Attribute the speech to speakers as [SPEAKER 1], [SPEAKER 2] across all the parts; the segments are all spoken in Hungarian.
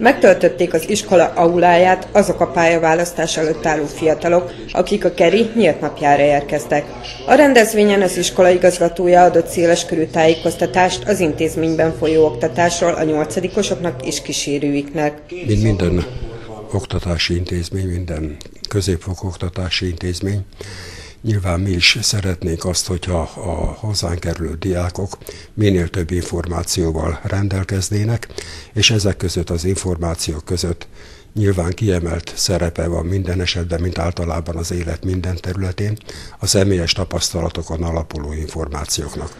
[SPEAKER 1] Megtöltötték az iskola auláját azok a pályaválasztás előtt álló fiatalok, akik a Keri nyílt napjára érkeztek. A rendezvényen az iskola igazgatója adott széleskörű tájékoztatást az intézményben folyó oktatásról a nyolcadikosoknak és kísérőiknek.
[SPEAKER 2] Mint minden oktatási intézmény, minden középfokú oktatási intézmény, Nyilván mi is szeretnénk azt, hogyha a hozzánk kerülő diákok minél több információval rendelkeznének, és ezek között az információk között nyilván kiemelt szerepe van minden esetben, mint általában az élet minden területén, a személyes tapasztalatokon alapuló információknak.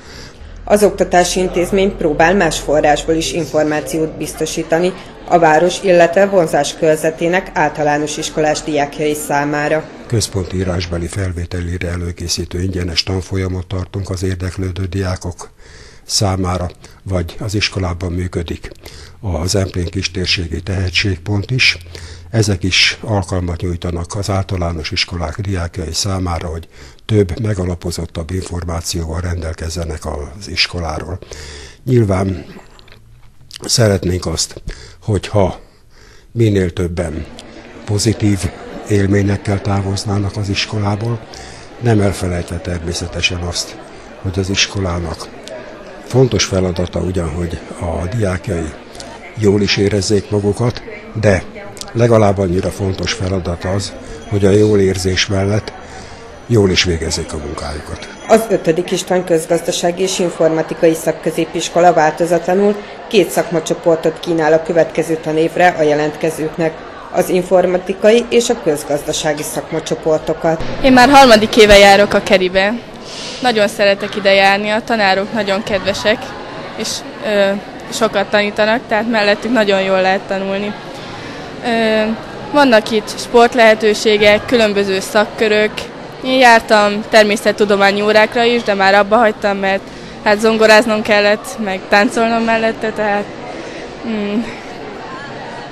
[SPEAKER 1] Az oktatási intézmény próbál más forrásból is információt biztosítani a város, illetve vonzás körzetének általános iskolás diákjai számára.
[SPEAKER 2] Központi írásbeli felvételére előkészítő ingyenes tanfolyamot tartunk az érdeklődő diákok számára, vagy az iskolában működik az Emplén kistérségi tehetségpont is. Ezek is alkalmat nyújtanak az általános iskolák diákjai számára, hogy több, megalapozottabb információval rendelkezzenek az iskoláról. Nyilván szeretnénk azt, hogyha minél többen pozitív élményekkel távoznának az iskolából, nem elfelejtve természetesen azt, hogy az iskolának fontos feladata ugyan, hogy a diákjai jól is érezzék magukat, de legalább annyira fontos feladat az, hogy a jól érzés mellett jól is végezzék a munkájukat.
[SPEAKER 1] Az 5. István közgazdasági és informatikai szakközépiskola változatlanul két szakmacsoportot kínál a következő tanévre a jelentkezőknek az informatikai és a közgazdasági szakmacsoportokat.
[SPEAKER 3] Én már harmadik éve járok a Keribe. Nagyon szeretek ide járni, a tanárok nagyon kedvesek, és ö, sokat tanítanak, tehát mellettük nagyon jól lehet tanulni. Ö, vannak itt sportlehetőségek, különböző szakkörök. Én jártam természettudományi órákra is, de már abba hagytam, mert hát zongoráznom kellett, meg táncolnom mellette, tehát, mm,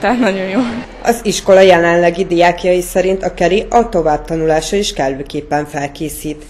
[SPEAKER 3] tehát nagyon jó.
[SPEAKER 1] Az iskola jelenlegi diákjai szerint a Keri a továbbtanulásra is kellőképpen felkészít.